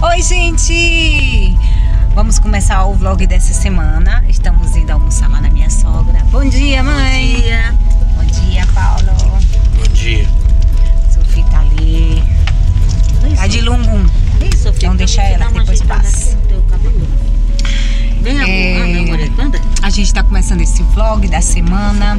Oi, gente! Vamos começar o vlog dessa semana. Estamos indo almoçar lá na minha sogra. Bom dia, mãe! Bom dia. Bom dia, Paulo. Bom dia. Sofia tá ali. Tá de lungum. Isso, Então deixa ela, depois passa. Vem, amor. É. A gente tá começando esse vlog da semana.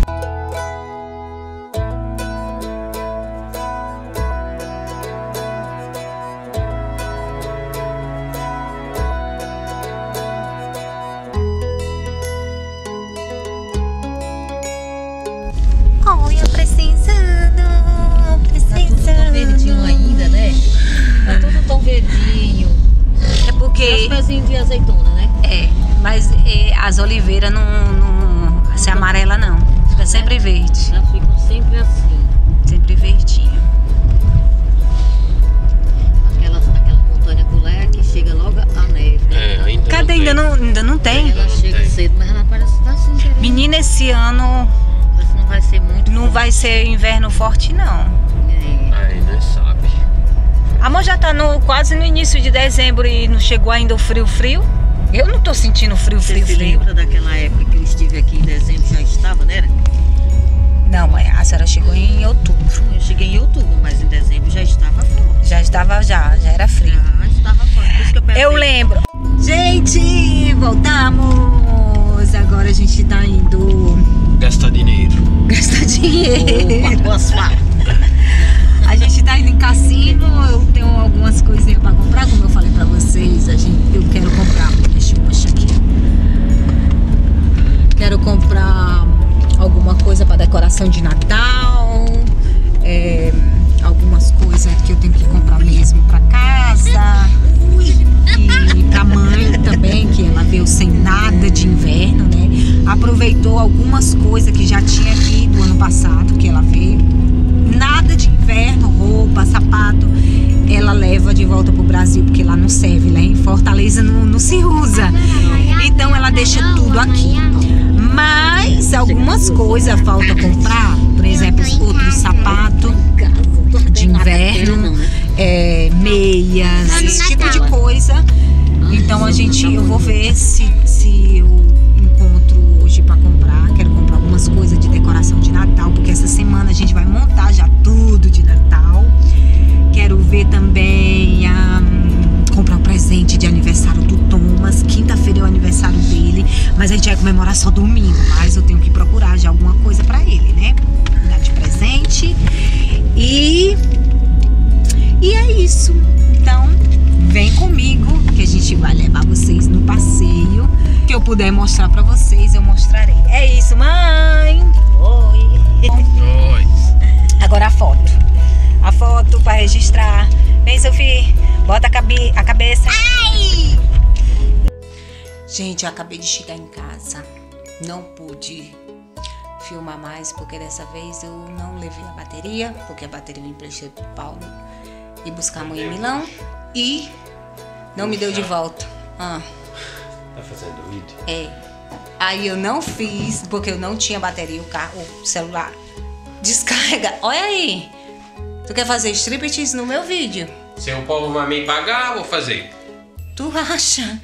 Porque pezinhos de azeitona, né? É, mas é, as oliveiras não, não se amarela não. Fica sempre verde. Já ficam sempre assim. Sempre verdinho. Aquela, aquela montanha colé que chega logo a neve. É, ainda Cadê? não Ainda não, ainda não tem? Ela não chega tem. cedo, mas ela parece que tá assim. querendo. Menina, esse ano Parece não vai ser muito. não vai ser inverno forte não. Amor, já tá no, quase no início de dezembro e não chegou ainda o frio frio? Eu não tô sentindo frio, Você frio, se frio. lembra daquela época que eu estive aqui em dezembro? Já estava, né? Não, mãe, a senhora chegou em outubro. Eu cheguei em outubro, mas em dezembro já estava forte. Já estava, já, já era frio. Já estava forte. Por isso que eu. Eu lembro. Gente, voltamos! Agora a gente tá indo Gastar dinheiro. gastar dinheiro. Opa. A gente tá indo em cassino, eu tenho algumas coisinhas pra comprar, como eu falei pra vocês, a gente, eu quero comprar, deixa eu puxar aqui. Quero comprar alguma coisa pra decoração de Natal, é, algumas coisas que eu tenho que comprar mesmo pra casa. E pra mãe também, que ela veio sem nada de inverno, né? Aproveitou algumas coisas que já tinha aqui do ano passado, que ela veio nada de inverno, roupa, sapato, ela leva de volta pro Brasil, porque lá não serve, lá em Fortaleza não, não se usa. Então ela deixa tudo aqui. Mas algumas coisas falta comprar, por exemplo, outros sapatos de inverno, é, meias, esse tipo de coisa. Então a gente, eu vou ver se, se eu decoração de Natal, porque essa semana a gente vai montar já tudo de Natal. Quero ver também a comprar um presente de aniversário do Thomas. Quinta-feira é o aniversário dele, mas a gente vai comemorar só domingo. Mas eu tenho que procurar já alguma coisa pra ele, né? Dar de presente. E e é isso. Então, vem comigo que a gente vai levar vocês no passeio. Que eu puder mostrar pra vocês, eu mostrarei. É isso, mãe. Agora a foto. A foto pra registrar. Vem, Sofia. Bota a, cabe a cabeça. Ai! Gente, eu acabei de chegar em casa. Não pude filmar mais porque dessa vez eu não levei a bateria, porque a bateria eu emprestei pro Paulo e buscar a mãe em Milão e não me deu de volta. Ah, Tá fazendo vídeo? é. Aí eu não fiz porque eu não tinha bateria, o carro, o celular descarrega. Olha aí. Tu quer fazer striptease no meu vídeo? Se o povo vai me pagar, vou fazer. Tu acha?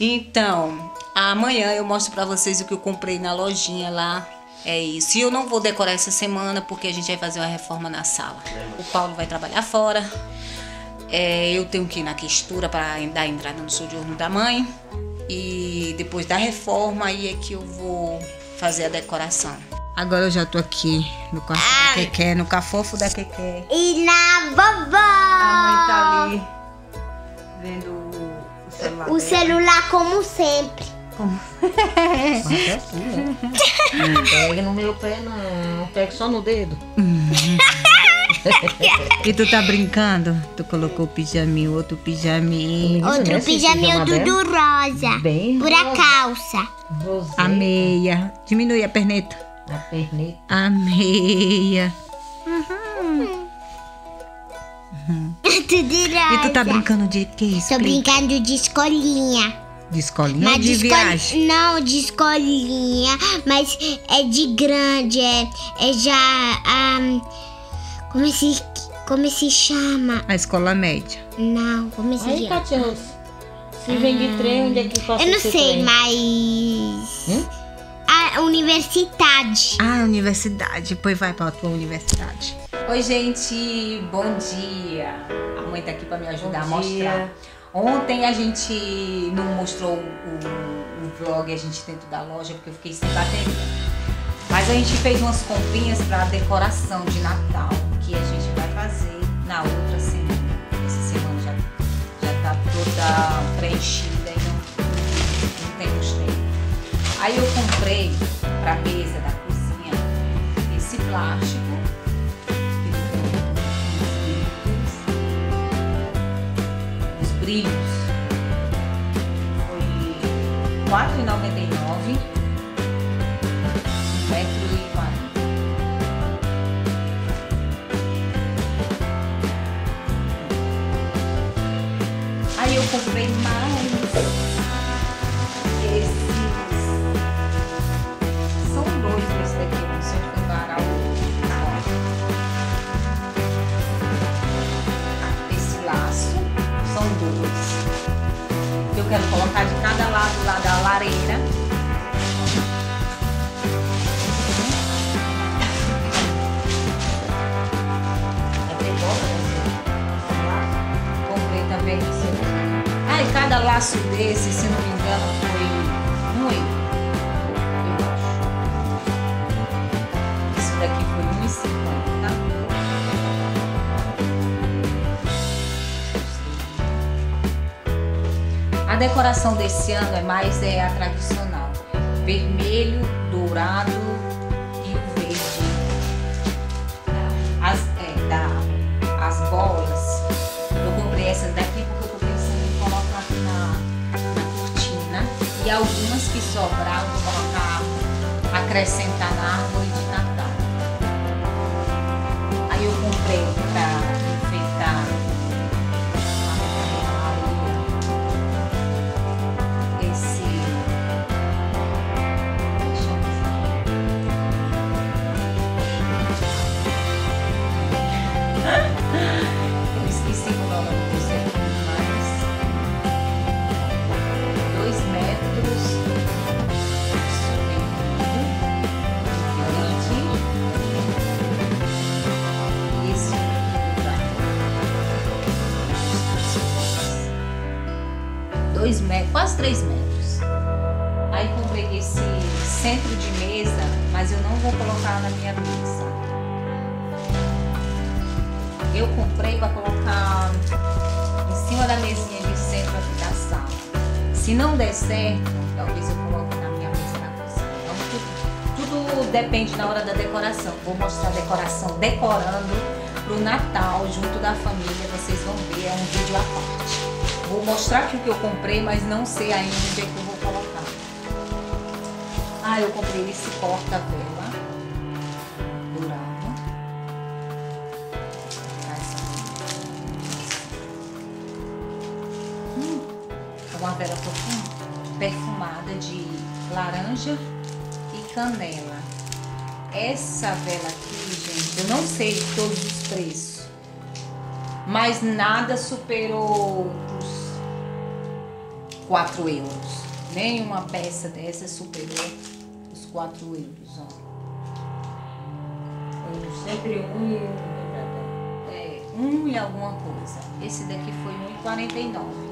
Então, amanhã eu mostro pra vocês o que eu comprei na lojinha lá. É isso. E eu não vou decorar essa semana porque a gente vai fazer uma reforma na sala. O Paulo vai trabalhar fora. É, eu tenho que ir na questura para dar entrada no socorro da mãe. E depois da reforma aí é que eu vou fazer a decoração. Agora eu já tô aqui no quarto da Keké, no cafofo da Keké. E na vovó. A mãe tá ali vendo o celular. O dela. celular como sempre. Até assim, né? Não pega no meu pé, não. Pega só no dedo. E tu tá brincando? Tu colocou o pijaminho, outro pijaminho. Outro né, pijaminho do rosa. Bem Por a rosa. calça. Rosé. A meia. Diminui a perneta. A perneta. A meia. Tudo rosa. E tu tá brincando de que isso? Tô brincando de escolinha. De escolinha ou Mas de escol- viagem? Não, de escolinha. Mas é de grande. É, é já. ah, como, se, Como se chama? A escola média. Não, como se Aí, chama? Se vem de trem, onde é que passa Eu não sei, trem? mas. Hum? A universidade. Ah, universidade. Depois vai pra tua universidade. Oi, gente. Bom dia. A mãe tá aqui pra me ajudar Bom a dia. mostrar. Ontem a gente não mostrou o, o vlog, a gente dentro da loja, porque eu fiquei sem bateria. Mas a gente fez umas comprinhas pra decoração de Natal, que a gente vai fazer na outra semana. Essa semana já, já tá toda preenchida e não, não temos tempo. Aí eu comprei pra mesa da cozinha esse plástico. Os brilhos. Foi R$ 4,99. Um metro e quarenta. Aí eu comprei mais decoração desse ano é mais é a tradicional. Vermelho, dourado e o verde. As, é, da, as bolas. Eu comprei essas daqui porque eu tô pensando em colocar aqui na, na cortina. E algumas que sobrar eu vou colocar, acrescentar Se não der certo, talvez eu coloque na minha mesa na cozinha. Então, tudo, tudo depende na hora da decoração. Vou mostrar a decoração decorando pro Natal junto da família. Vocês vão ver, é um vídeo à parte. Vou mostrar aqui o que eu comprei, mas não sei ainda onde é que eu vou colocar. Ah, eu comprei esse porta-vela laranja e canela. Essa vela aqui, gente, eu não sei todos os preços, mas nada superou os 4 euros. Nenhuma peça dessa superou os 4 euros, ó. Sempre um e um. É, um e alguma coisa. Esse daqui foi 1,49.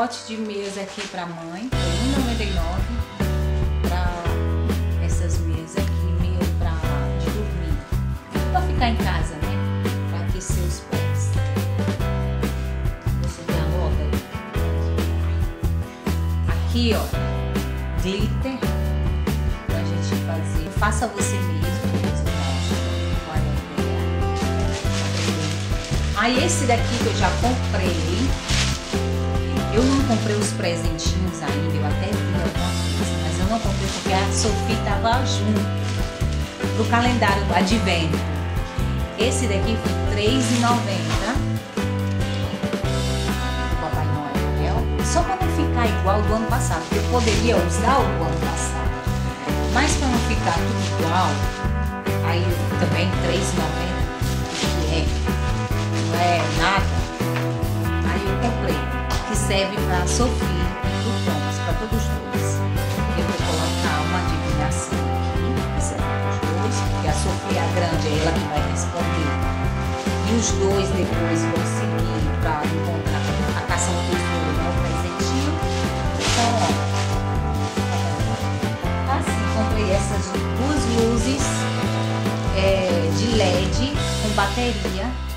Pacote de mesa aqui pra mãe. Foi R$1,99 pra essas mesas aqui, meio pra de dormir. Pra ficar em casa, né? Pra aquecer os pés. Você a aí? Aqui, ó, glitter pra gente fazer. Faça você mesmo, a. Aí esse daqui que eu já comprei. Eu não comprei os presentinhos ainda, eu até vi mas eu não comprei porque a Sofia estava junto do calendário do advento. Esse daqui foi R$3,90. Papai Noel, só para não ficar igual do ano passado, porque eu poderia usar o do ano passado. Mas para não ficar tudo igual, aí também R$3,90, serve para Sofia e o Thomas, para todos dois. Eu vou colocar uma adivinhação aqui, serve para os dois, porque a Sofia a grande é ela que vai responder. E os dois depois vão seguir para encontrar a caça ao tesouro, né? O presentinho. Então, ó. Assim, comprei essas duas luzes é, de LED com bateria.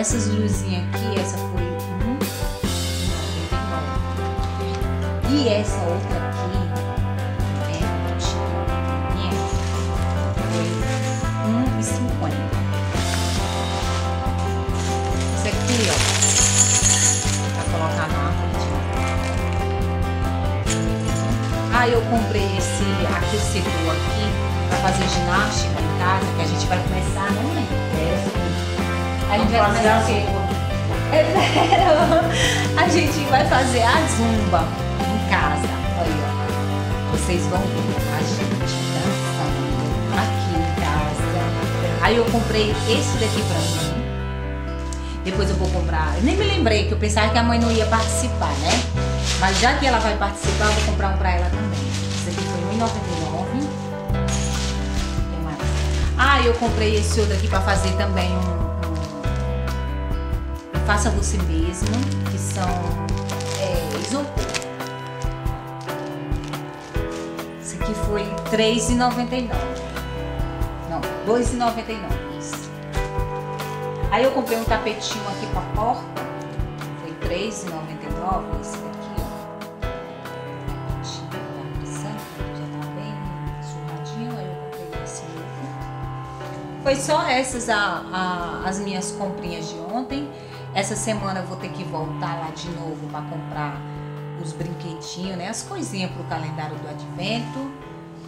Essas luzinhas aqui, essa foi um 99. E essa outra aqui, é, chiquinha, foi um e cinquenta. Esse aqui, ó, pra colocar na árvore de Ah, eu comprei esse aquecedor aqui pra fazer ginástica em casa, que a gente vai começar, não é? A gente vai começar o quê? É sério. A gente vai fazer a zumba em casa. Olha, vocês vão ver a gente dançando aqui em casa. Aí eu comprei esse daqui pra mim. Depois eu vou comprar. Eu nem me lembrei que eu pensava que a mãe não ia participar, né? Mas já que ela vai participar, eu vou comprar um pra ela também. Esse aqui foi R$ 1,99. Tem mais. Ah, eu comprei esse outro aqui pra fazer também um faça você mesmo, que são é, isopor. Esse aqui foi R$3,99. Não, R$2,99. Aí eu comprei um tapetinho aqui pra porta. Foi R$3,99. Esse daqui, ó. Tapetinho da pressão, já bem surradinho. Aí eu comprei esse outro. Foi só essas a- a- as minhas comprinhas de ontem. Essa semana eu vou ter que voltar lá de novo para comprar os brinquedinhos, né? As coisinhas pro calendário do advento.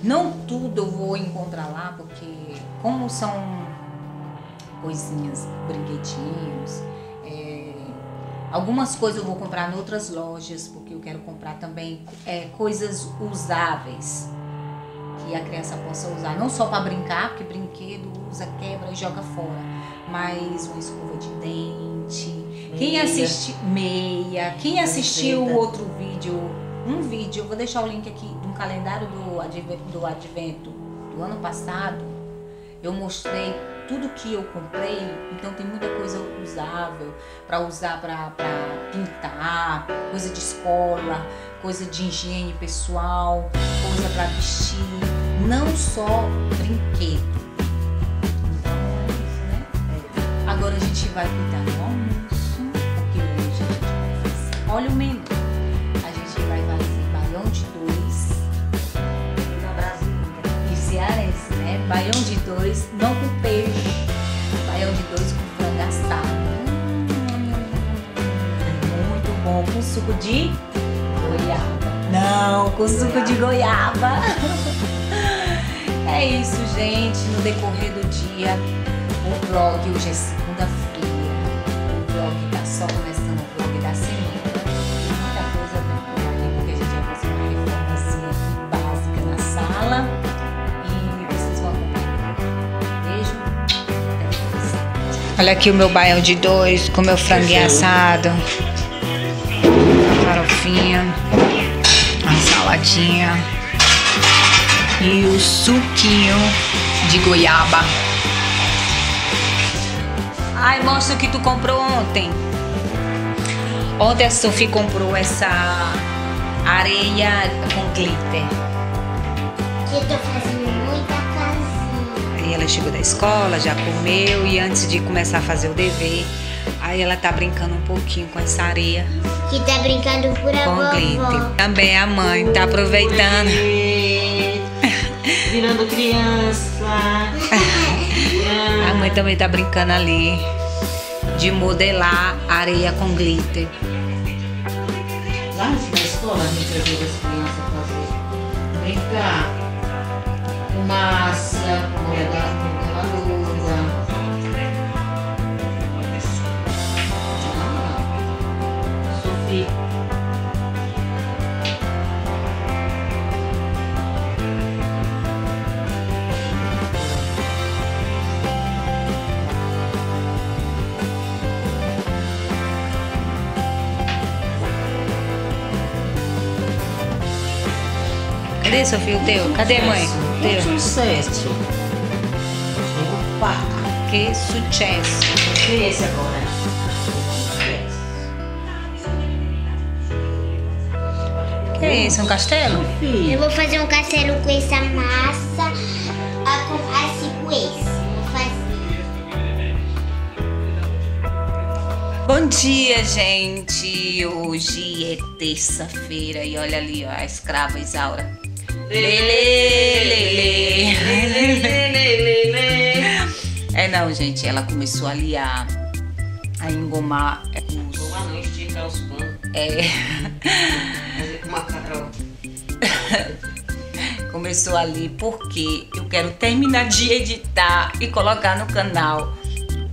Não tudo eu vou encontrar lá, porque como são coisinhas, brinquedinhos, é, algumas coisas eu vou comprar em outras lojas, porque eu quero comprar também é, coisas usáveis que a criança possa usar, não só para brincar, porque brinquedo usa, quebra e joga fora, mas uma escova de dente. Quem Meia. assistiu meia, quem assistiu o outro vídeo, um vídeo, eu vou deixar o link aqui de um calendário do advento, do advento do ano passado. Eu mostrei tudo que eu comprei, então tem muita coisa usável para usar para pintar, coisa de escola, coisa de higiene pessoal, coisa para vestir, não só brinquedo. Então é isso, né? Agora a gente vai cuidar do almoço, Olha o menu. A gente vai fazer baião de dois Na Brasília. e cearense, né? Baião de dois, não com peixe. Baião de dois com frango assado. Hum, muito bom. Com suco de goiaba. Não, com suco de goiaba. É isso, gente. No decorrer do dia, o vlog hoje é Olha aqui o meu baião de dois com meu franguinho assado. A farofinha. A saladinha. E o suquinho de goiaba. Ai, mostra o que tu comprou ontem. Ontem a Sofia comprou essa areia com glitter. Que eu tô fazendo muita casinha. Aí ela chegou da escola, já comeu e antes de começar a fazer o dever, aí ela tá brincando um pouquinho com essa areia Que tá brincando por a com vovó. glitter. Também a mãe tá aproveitando. Virando criança. A mãe também tá brincando ali de modelar areia com glitter. Lá na escola a gente ajuda as crianças a fazer. Brincar. Com massa, Ah. Cadê, Sofia, o teu? Cadê, mãe? O teu? sucesso. Que sucesso. Que é esse agora? Que é isso? Um castelo? Eu vou fazer um castelo com essa massa, com, com esse. Vou fazer. Bom dia, gente. Hoje é terça-feira e olha ali, ó, a escrava Isaura. Lele, lele. Não, gente, ela começou a, a engomar os, Vou não esticar os panos. é, Fazer com macarrão. começou ali porque eu quero terminar de editar e colocar no canal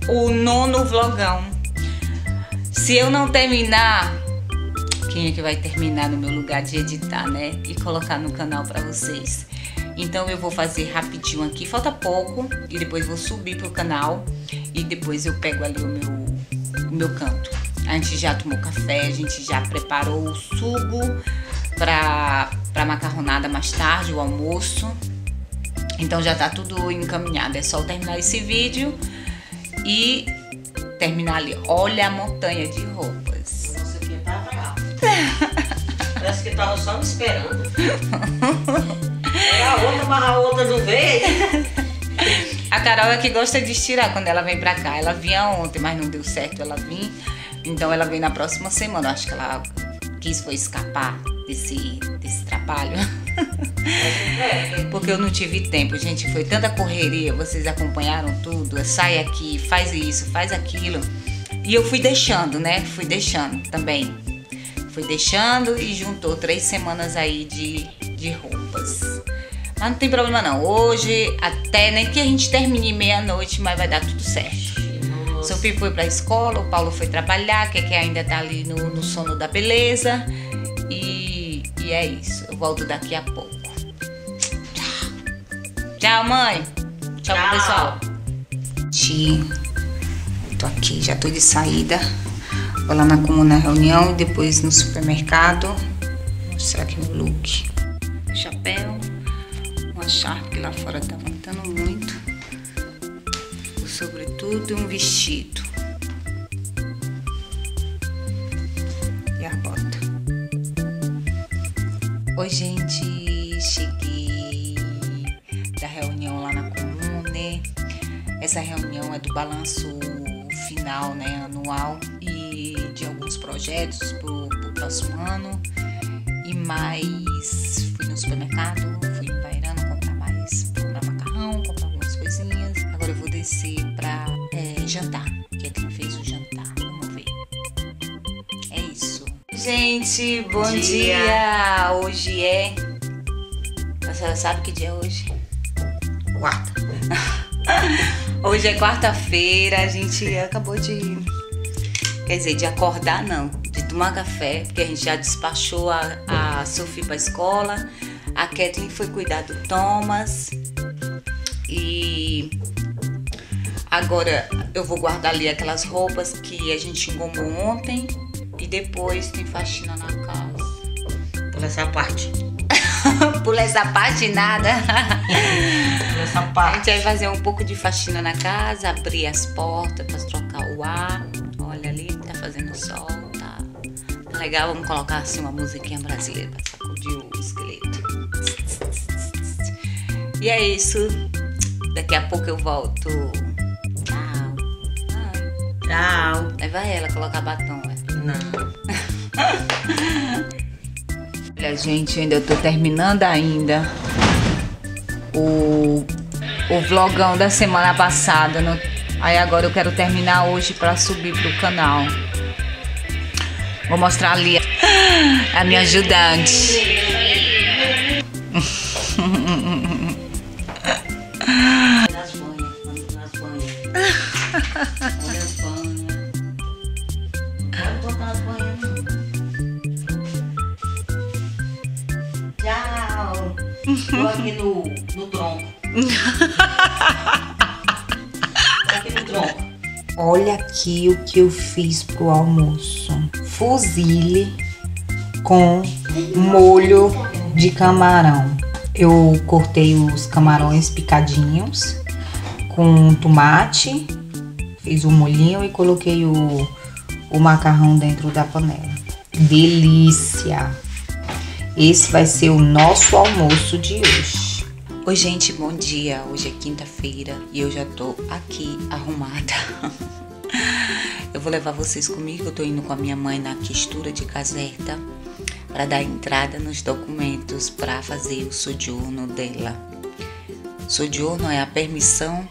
o nono vlogão. Se eu não terminar, quem é que vai terminar no meu lugar de editar, né? E colocar no canal pra vocês. Então eu vou fazer rapidinho aqui, falta pouco, e depois vou subir pro canal e depois eu pego ali o meu, o meu canto. A gente já tomou café, a gente já preparou o sugo pra, pra macarronada mais tarde, o almoço. Então já tá tudo encaminhado. É só eu terminar esse vídeo e terminar ali. Olha a montanha de roupas. Nossa, aqui tá bravo. Parece que tava só me esperando. Era a outra, mas a outra não veio. A Carol é que gosta de estirar quando ela vem pra cá. Ela vinha ontem, mas não deu certo ela vir. Então ela vem na próxima semana. Acho que ela quis foi escapar desse, desse trabalho. Porque eu não tive tempo, gente. Foi tanta correria, vocês acompanharam tudo. Sai aqui, faz isso, faz aquilo. E eu fui deixando, né? Fui deixando também. Fui deixando e juntou três semanas aí de, de roupas. Mas não tem problema não. Hoje, até nem que a gente termine meia-noite, mas vai dar tudo certo. Sofia foi pra escola, o Paulo foi trabalhar, que, que ainda tá ali no, no sono da beleza. E, e é isso. Eu volto daqui a pouco. Tchau. Tchau, mãe. Tchau, Tchau. pessoal. Ti, tô aqui, já tô de saída. Vou lá na comuna reunião e depois no supermercado. Vou mostrar aqui meu look. Chapéu, charpe que lá fora tá ventando muito. O sobretudo e um vestido. E a bota. Oi, gente. Cheguei da reunião lá na Comune. Essa reunião é do balanço final, né, anual e de alguns projetos pro, pro próximo ano. E mais fui no supermercado, descer pra é, jantar, que a quem fez o jantar. Vamos ver. É isso. Gente, bom Dia. dia! Hoje é. A senhora sabe que dia é hoje? Quarta. Hoje é quarta-feira, a gente acabou de. Quer dizer, de acordar não, de tomar café, porque a gente já despachou a, a Sophie pra escola, a Kathleen foi cuidar do Thomas e agora eu vou guardar ali aquelas roupas que a gente engomou ontem e depois tem faxina na casa. Por essa parte. Pula essa parte nada. Por essa A parte. gente vai fazer um pouco de faxina na casa, abrir as portas para trocar o ar. Olha ali, tá fazendo sol, tá, tá legal. Vamos colocar assim uma musiquinha brasileira pra sacudir o esqueleto. E é isso. Daqui a pouco eu volto. Tchau. Leva ela colocar batom. é. Não. Olha, gente, eu ainda tô terminando ainda o, o vlogão da semana passada. no- aí agora eu quero terminar hoje pra subir pro canal. Vou mostrar ali a minha ajudante. Aqui no, no tronco. Aqui no tronco. Olha aqui o que eu fiz pro almoço. Fuzile com molho de camarão. Eu cortei os camarões picadinhos com tomate, fiz o molhinho e coloquei o, o macarrão dentro da panela. Delícia! Esse vai ser o nosso almoço de hoje. Oi, gente, bom dia. Hoje é quinta-feira e eu já tô aqui arrumada. Eu vou levar vocês comigo. Eu tô indo com a minha mãe na questura de caserta para dar entrada nos documentos para fazer o sojourno dela. Sojourno é a permissão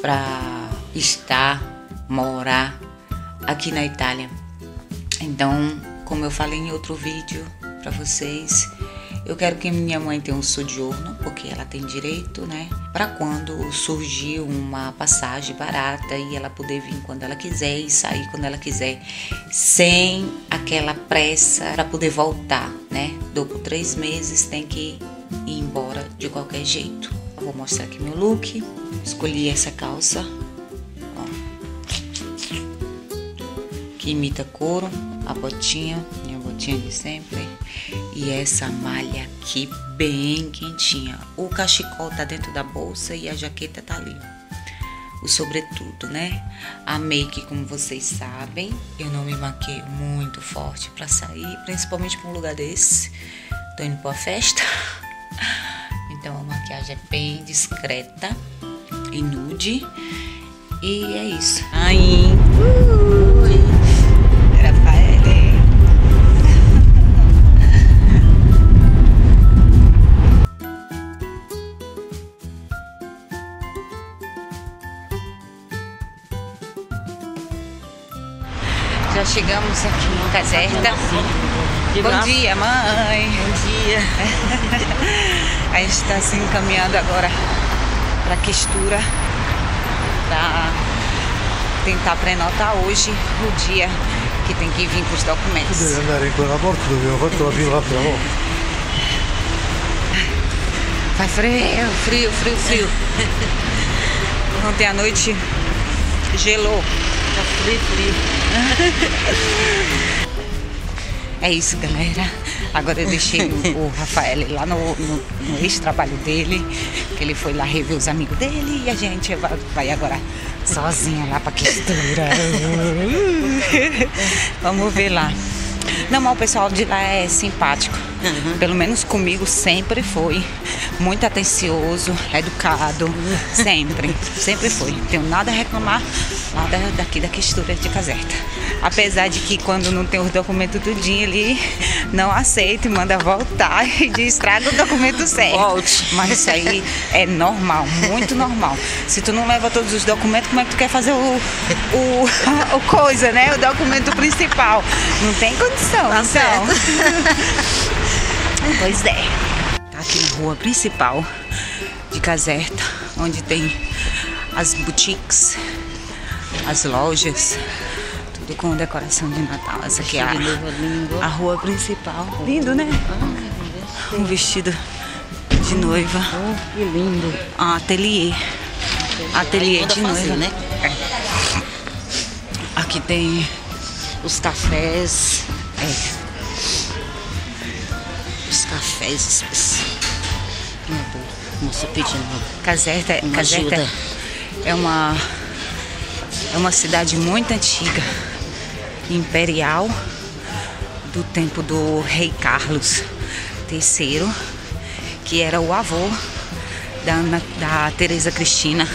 para estar, morar aqui na Itália. Então, como eu falei em outro vídeo para vocês, eu quero que minha mãe tenha um sojourno, porque ela tem direito, né? Para quando surgir uma passagem barata e ela poder vir quando ela quiser e sair quando ela quiser, sem aquela pressa para poder voltar, né? Dou por três meses, tem que ir embora de qualquer jeito. Vou mostrar aqui meu look. Escolhi essa calça, que imita couro, a botinha, botinha de sempre, e essa malha aqui bem quentinha. O cachecol tá dentro da bolsa e a jaqueta tá ali. O sobretudo, né? A make, como vocês sabem, eu não me maqueio muito forte para sair, principalmente para um lugar desse. Tô indo pra uma festa. Então a maquiagem é bem discreta e nude. E é isso. Ai, ui, chegamos aqui no Caserta. Bom dia, mãe. Bom dia. A gente está se encaminhando agora para a questura para tentar prenotar hoje o dia que tem que vir com os documentos. Devi andare in quella porta dove abbiamo fatto la volta. Faz frio, frio, frio, frio. Ontem à noite gelou. Tá frio, frio. É isso, galera. Agora eu deixei o, o Rafael lá no, no- no ex-trabalho dele, que ele foi lá rever os amigos dele e a gente vai, vai agora sozinha lá pra questura. Vamos ver lá. Não, mas o pessoal de lá é simpático. Pelo menos comigo sempre foi. Muito atencioso, educado. Sempre. Sempre foi. Não tenho nada a reclamar nada daqui da questura de caserta. Apesar de que quando não tem os documentos tudinho ele não aceita e manda voltar e diz traga o documento certo. Volte. Mas isso aí é normal, muito normal. Se tu não leva todos os documentos, como é que tu quer fazer o, o, o coisa, né? O documento principal. Não tem condição. Tá então. Pois é. Tá aqui na rua principal de Caserta, onde tem as boutiques, as lojas, tudo com decoração de Natal. Essa aqui é a, a rua principal. Lindo, né? Um vestido de noiva. Oh, que lindo. Um ateliê. Ateliê de noiva. né? Aqui tem os cafés. É. Os cafés especiais. Moça pedindo. Caserta, Uma Caserta ajuda. é uma é uma cidade muito antiga, imperial, do tempo do rei Carlos III, que era o avô da, Ana- da Teresa Cristina,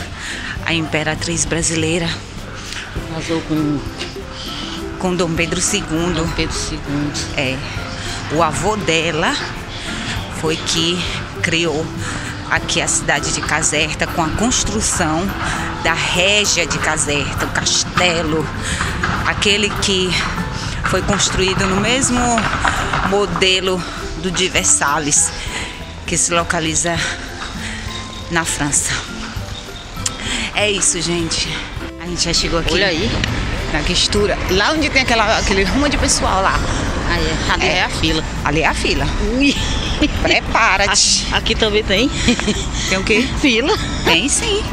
a imperatriz brasileira. Casou com com Dom Pedro II. Dom Pedro II. É. O avô dela foi que criou aqui a cidade de Caserta com a construção da Régia de Caserta, o castelo, aquele que foi construído no mesmo modelo do de Versalhes, que se localiza na França. É isso, gente. A gente já chegou aqui. Olha aí. Na textura. Lá onde tem aquela, aquele rumo de pessoal lá. Aí, ali é, a fila. Ali é a fila. Ui. Prepara-te. Aqui também tem. Tem o quê? Fila. Tem sim.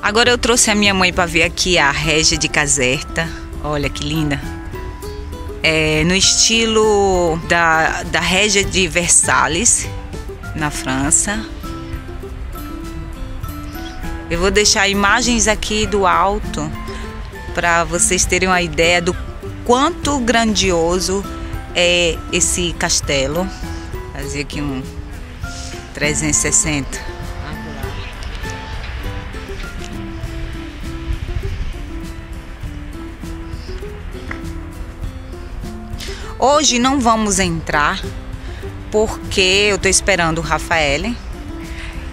Agora eu trouxe a minha mãe para ver aqui a Régia de Caserta. Olha que linda. É no estilo da, da Régia de Versalhes, na França. Eu vou deixar imagens aqui do alto para vocês terem uma ideia do quanto grandioso é esse castelo. Fazer aqui um 360. Hoje não vamos entrar porque eu tô esperando o Rafael.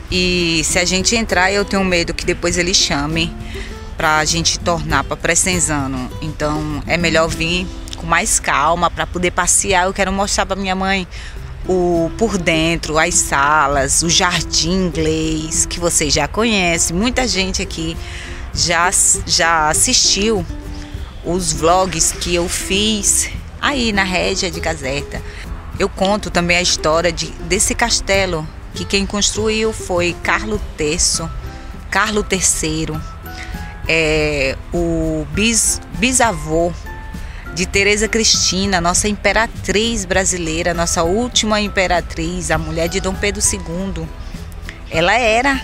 E se a gente entrar, eu tenho medo que depois ele chame pra gente tornar para Pressenzano. Então é melhor vir com mais calma para poder passear. Eu quero mostrar para minha mãe o por dentro, as salas, o jardim inglês que vocês já conhecem. Muita gente aqui já já assistiu os vlogs que eu fiz aí na Régia de Caserta. Eu conto também a história de, desse castelo, que quem construiu foi Carlo III, Carlo III, é, o bis, bisavô de Teresa Cristina, nossa imperatriz brasileira, nossa última imperatriz, a mulher de Dom Pedro II. Ela era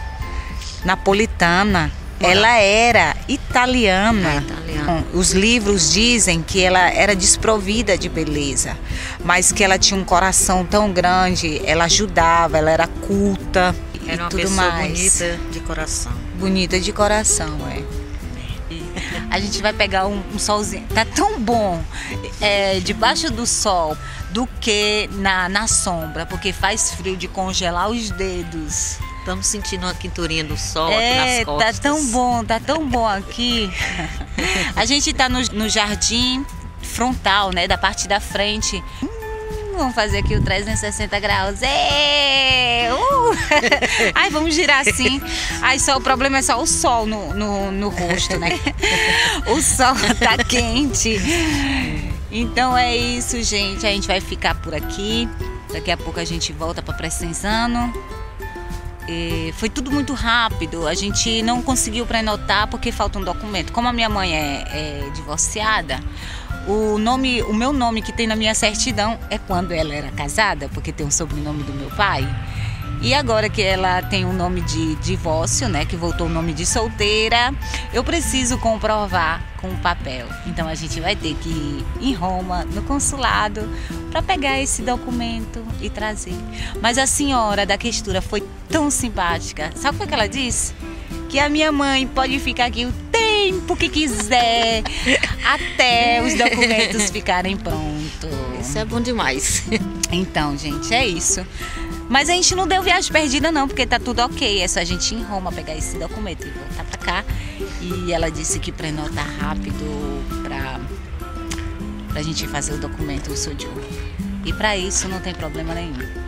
napolitana, ela era italiana. É, italiana. Os livros dizem que ela era desprovida de beleza, mas que ela tinha um coração tão grande, ela ajudava, ela era culta Era e tudo mais. bonita de coração. Bonita de coração, é. A gente vai pegar um, um solzinho. Tá tão bom é, debaixo do sol do que na, na sombra, porque faz frio de congelar os dedos. Estamos sentindo uma quinturinha do sol É, aqui nas tá costas. tão bom, tá tão bom aqui. A gente tá no, no jardim frontal, né, da parte da frente. Vamos fazer aqui o 360 graus. Ê, uh! Ai, vamos girar assim. Ai, só o problema é só o sol no, no, no rosto, né? O sol tá quente. Então é isso, gente. A gente vai ficar por aqui. Daqui a pouco a gente volta para Prestenzano. E foi tudo muito rápido. A gente não conseguiu prenotar porque falta um documento. Como a minha mãe é, é divorciada, o nome, o meu nome que tem na minha certidão é quando ela era casada, porque tem o sobrenome do meu pai. E agora que ela tem um nome de divórcio, né, que voltou o nome de solteira, eu preciso comprovar com o papel. Então a gente vai ter que ir em Roma, no consulado, para pegar esse documento e trazer. Mas a senhora da questura foi tão simpática. Sabe o que que ela disse? Que a minha mãe pode ficar aqui o tempo que quiser, até os documentos ficarem prontos. Isso é bom demais. Então, gente, é isso. Mas a gente não deu viagem perdida, não, porque tá tudo ok. É só a gente ir em Roma pegar esse documento e voltar pra cá. E ela disse que prenota rápido pra, pra gente fazer o documento, o sojourno. E pra isso não tem problema nenhum.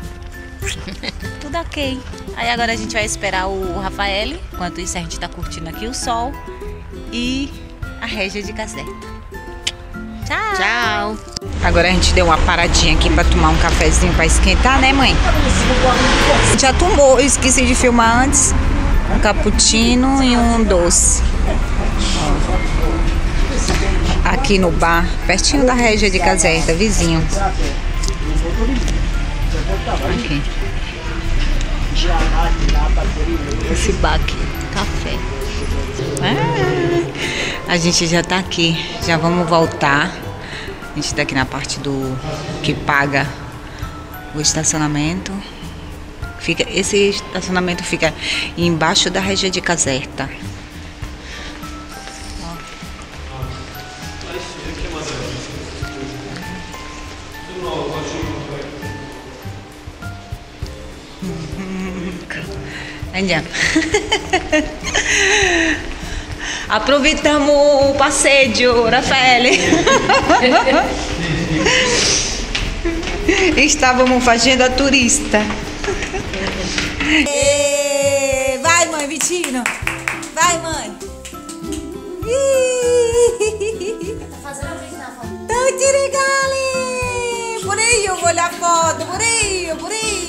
tudo ok. Aí agora a gente vai esperar o Rafael. Enquanto isso, a gente tá curtindo aqui o sol e a régia de Caserta. Tchau! Tchau. Agora a gente deu uma paradinha aqui pra tomar um cafezinho pra esquentar, né, mãe? Já tomou, eu esqueci de filmar antes. Um cappuccino e um doce. Aqui no bar, pertinho da Régia de Caserta, vizinho. Esse baque. Café. Ah, a gente já tá aqui, já vamos voltar. A gente tá aqui na parte do que paga o estacionamento. Fica, esse estacionamento fica embaixo da região de Caserta. Andiamo. Aproveitamos o passeio, Rafaele. Estávamos fazendo a turista. Ê, Vai, mãe, Vitinho. Vai, mãe. Não te regale. Por aí eu vou olhar a foto. Por aí, por aí.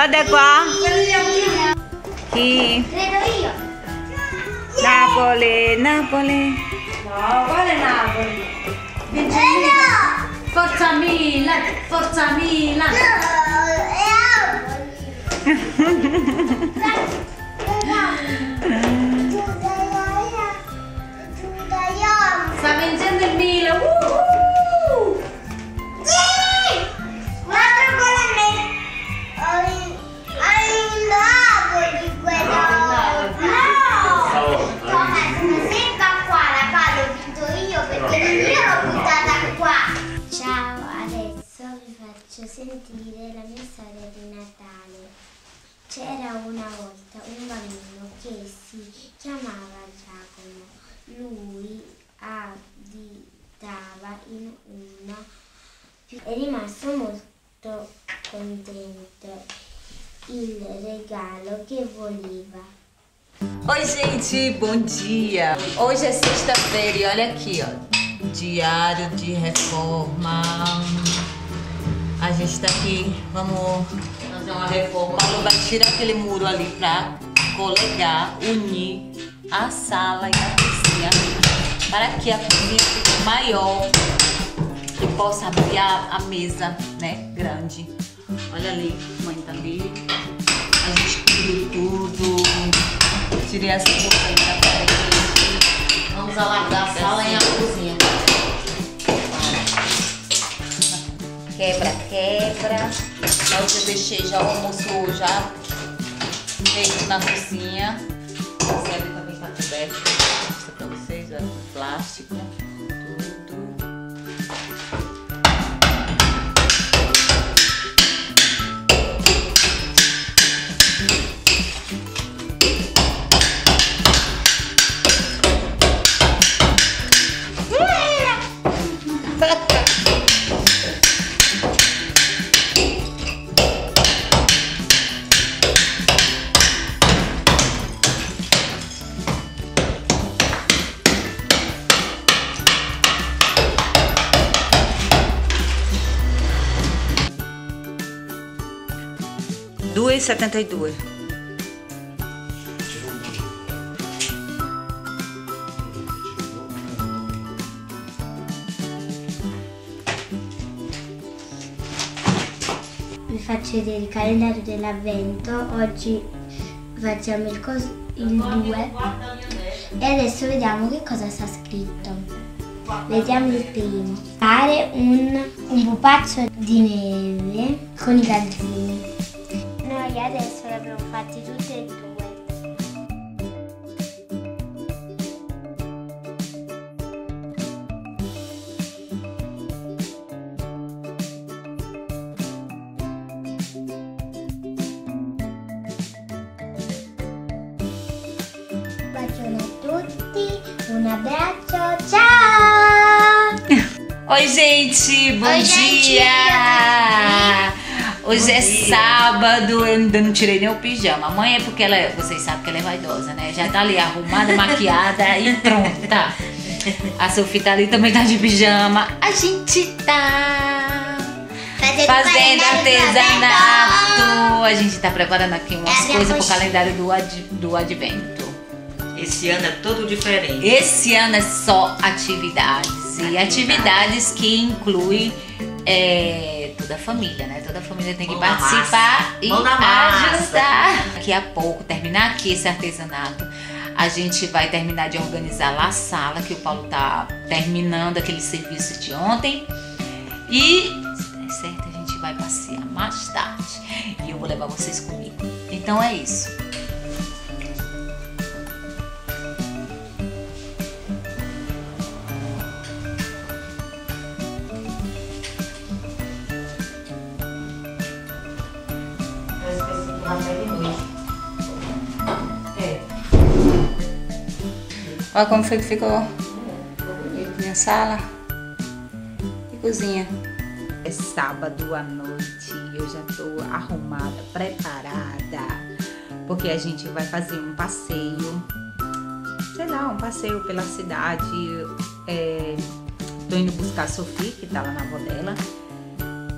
Guarda qua. Chi? Io Napoli, Napoli. No, quale Napoli? No! Forza Milan, forza Milan. Sta vincendo il Milan. Uh! Sentire la mia storia di Natale. C'era una volta un bambino che si chiamava Giacomo. Lui abitava in una è rimasto molto contento. Il regalo che voleva. Oi, gente, bom dia. Hoje é sexta-feira e olha aqui, ó. Diário de reforma. A gente tá aqui, vamos fazer uma reforma. Paulo vai tirar aquele muro ali pra colegar, unir a sala e a cozinha para que a cozinha fique maior e possa abrir a, a mesa, né, grande. Olha ali, mãe tá ali. A gente cobriu tudo. Tirei roupa aí da parede. Vamos alargar a sala e a cozinha. quebra-quebra. Aí eu deixei já o almoço já feito na cozinha. Esse é ali também tá coberta. vou mostrar pra vocês, é ó, com plástico. 72. Vi faccio vedere il calendario dell'avvento, oggi facciamo il, il 2 e adesso vediamo che cosa sta scritto. Vediamo il primo. Fare un, un pupazzo di neve con i gallini. Tutti e due. Un bacione a tutti, un abbraccio, ciao! Oi, gente, bom Oi, dia! gente, Hoje é sábado, eu ainda não tirei nem o pijama. A mãe é porque ela, vocês sabem que ela é vaidosa, né? Já tá ali arrumada, maquiada e pronta. A Sofia tá ali também tá de pijama. A gente tá Fazendo, fazendo artesanato. A gente tá preparando aqui umas É coisas pro calendário do, ad- do advento. Esse ano é todo diferente. Esse ano é só atividades. E atividades que incluem é, toda a família, né? Toda a família tem que Mão participar e ajudar. Daqui a pouco, terminar aqui esse artesanato, a gente vai terminar de organizar lá a sala, que o Paulo tá terminando aquele serviço de ontem. E, se der certo, a gente vai passear mais tarde. E eu vou levar vocês comigo. Então é isso. Olha como foi que ficou. Minha sala e cozinha. É sábado à noite eu já tô arrumada, preparada. Porque a gente vai fazer um passeio. Sei lá, um passeio pela cidade. É, tô indo buscar a Sofia, que tá lá na avó dela.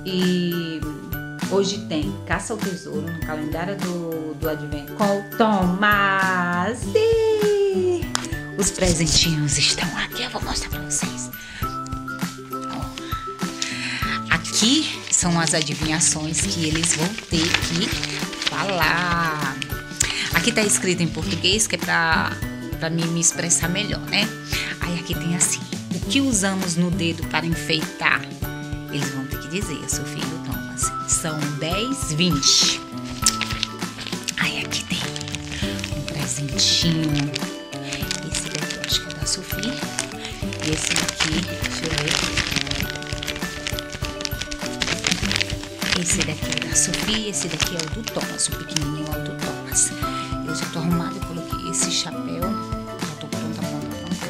E hoje tem Caça ao Tesouro no calendário do, do Advento com o Tomás. Os presentinhos estão aqui, eu vou mostrar pra vocês. Aqui são as adivinhações que eles vão ter que falar. Aqui tá escrito em português, que é pra, pra mim me expressar melhor, né? Aí aqui tem assim: o que usamos no dedo para enfeitar? Eles vão ter que dizer, a Sofia e o Thomas. São 10, 20. Daqui, deixa eu ver. Esse daqui é da Sofia, esse daqui é o do Thomas, o pequenininho é o do Thomas. Eu já tô arrumada, coloquei esse chapéu, já tô pronta, pronta, pronta.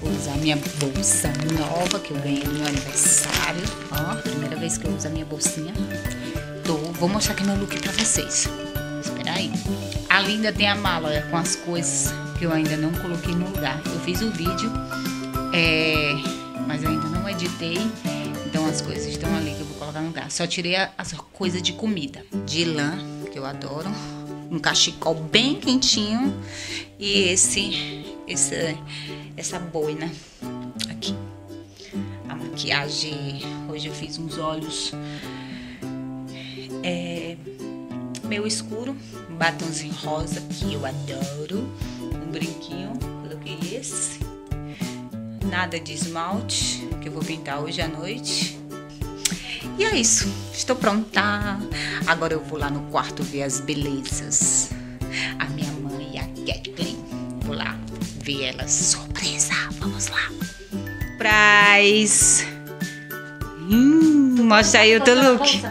Vou usar minha bolsa nova que eu ganhei no meu aniversário. Ó, primeira vez que eu uso a minha bolsinha. Tô, vou mostrar aqui meu look pra vocês. Espera aí. Ali ainda tem a mala com as coisas que eu ainda não coloquei no lugar. Eu fiz o vídeo, é, mas ainda não editei. Então as coisas estão ali que eu vou colocar no lugar. Só tirei as coisas de comida. De lã, que eu adoro. Um cachecol bem quentinho. E esse, esse essa boina aqui. A maquiagem, hoje eu fiz uns olhos é, meio escuro, um batonzinho rosa que eu adoro, um brinquinho, coloquei esse. Nada de esmalte, que eu vou pintar hoje à noite. E é isso. Estou pronta. Agora eu vou lá no quarto ver as belezas. A minha mãe e a Kathleen. Vou lá ver elas. Surpresa. Vamos lá. Praz. Hum, mostra aí o teu look.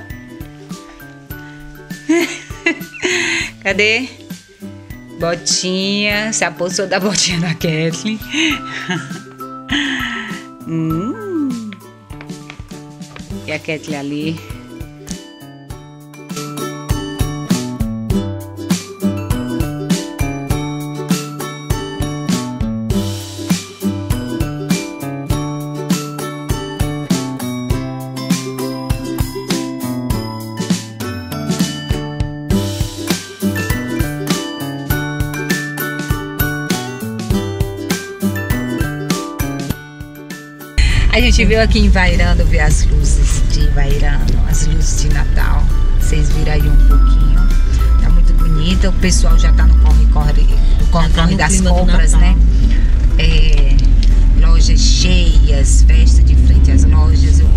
Cadê? Botinha. Se apossou da botinha da Kathleen. hum. E a Kathleen veio aqui em Vairano ver as luzes de Vairano, as luzes de Natal. Vocês viram aí um pouquinho. Tá muito bonita. O pessoal já tá no corre-corre no corre, tá corre das compras, né? É, lojas cheias, festa de frente às lojas. Eu-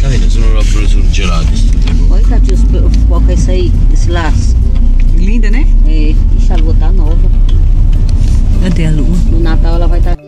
Capito, sono robe surgelate sto tipo. Poi isso aí, esse laço. Linda, né? É, ixi, a lua tá nova. Cadê? No Natal ela vai estar.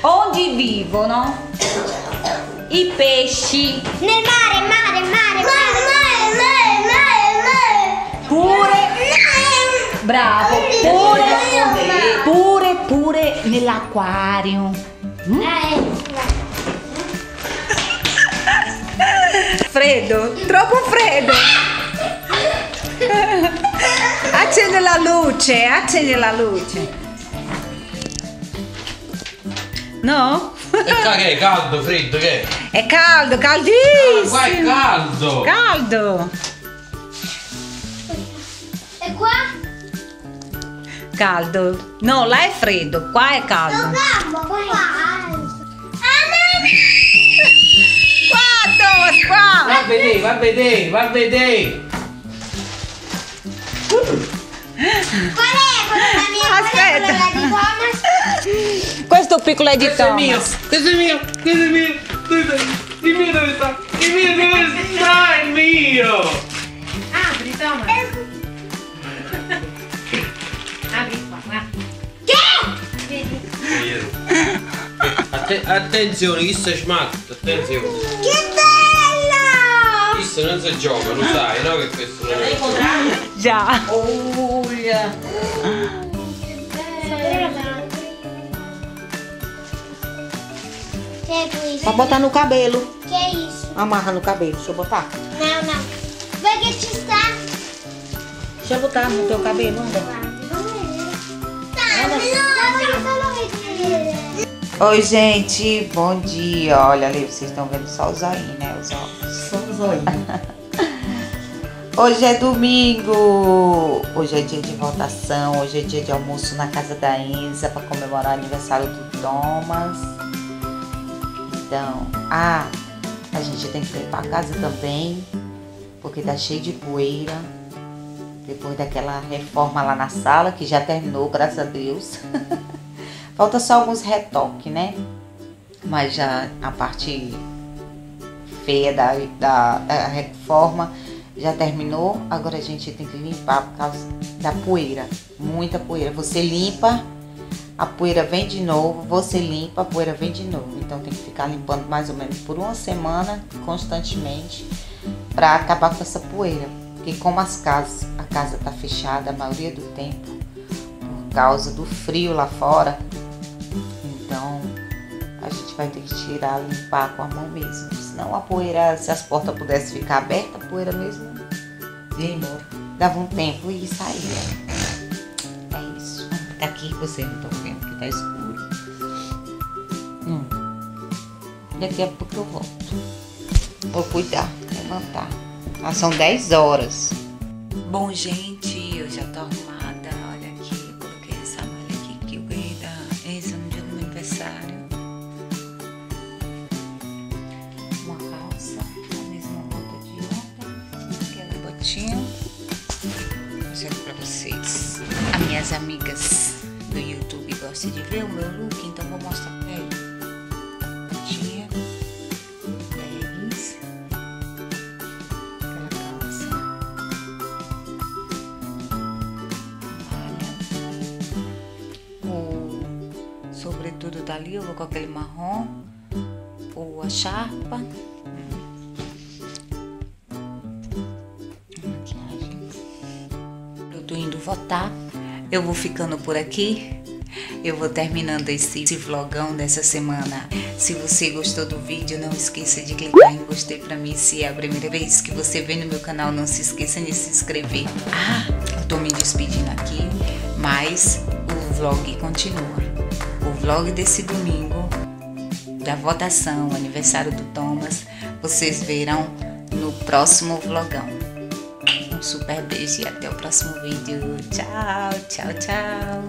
Onde vivono i pesci? Nel mare, mare, mare, mare, mare, mare, mare, Pure, bravo, pure, pure, pure nell'acquario. Eh, Freddo, troppo freddo. Accendi la luce, accendi la luce. No? E che è caldo, freddo che è? È caldo, Qua è caldissimo. caldo! Caldo. E qua? Caldo. No, là è freddo, qua è caldo. Gambo, qua. Qua, Thomas, qua. Va a vedere, va a vedere, va a vedere! Qual è quello da mia? Aspetta. Qual è quello da di Thomas? Questo piccolo è di Questo è mio, questo è mio, questo è mio, questo è il mio dove sta? Il mio dove sta? Il mio! Apri, Thomas. Apri qua, guarda. Atte- attenzione, chi sta smatto, attenzione. Che bello! Questo non si gioca, lo sai, no? Che questo non è. Già. Que é isso? Pra botar no cabelo. Que é isso? Amarra no cabelo. Deixa eu botar. Não, não. Vai que te está. Deixa eu botar no teu cabelo, anda. Tá, Oi, gente, bom dia. Olha ali, vocês estão vendo só os aí, né? Os olhos. Só os olhos. Hoje é domingo. Hoje é dia de votação. Hoje é dia de almoço na casa da Enza para comemorar o aniversário do Thomas. Então, ah, a gente tem que limpar a casa também, porque tá cheio de poeira. Depois daquela reforma lá na sala, que já terminou, graças a Deus. Falta só alguns retoques, né? Mas já a parte feia da, da, da reforma já terminou, agora a gente tem que limpar por causa da poeira, muita poeira. Você limpa, a poeira vem de novo, você limpa, a poeira vem de novo. Então tem que ficar limpando mais ou menos por uma semana, constantemente, para acabar com essa poeira. Porque como as casas, a casa tá fechada a maioria do tempo, por causa do frio lá fora, então a gente vai ter que tirar, limpar com a mão mesmo. Senão a poeira, se as portas pudessem ficar abertas, a poeira mesmo ia embora. Dava um tempo e saía. É isso. Tá aqui, você não tá vendo que tá escuro. Hum. Daqui a pouco eu volto. Vou cuidar, levantar. Ah, são 10 horas. Bom, gente, eu já tô arrumada. Minhas amigas do YouTube gostam de ver o meu look, então vou mostrar pra eles. Botinha, leggings, aquela calça, malha, o sobretudo dali, eu vou com aquele marrom, ou a charpa, maquiagem. Eu tô indo votar. Eu vou ficando por aqui. Eu vou terminando esse, esse vlogão dessa semana. Se você gostou do vídeo, não esqueça de clicar em gostei pra mim. Se é a primeira vez que você vem no meu canal, não se esqueça de se inscrever. Ah, eu tô me despedindo aqui, mas o vlog continua. O vlog desse domingo, da votação, aniversário do Thomas, vocês verão no próximo vlogão. Super beijo e até o próximo vídeo. Tchau, tchau, tchau.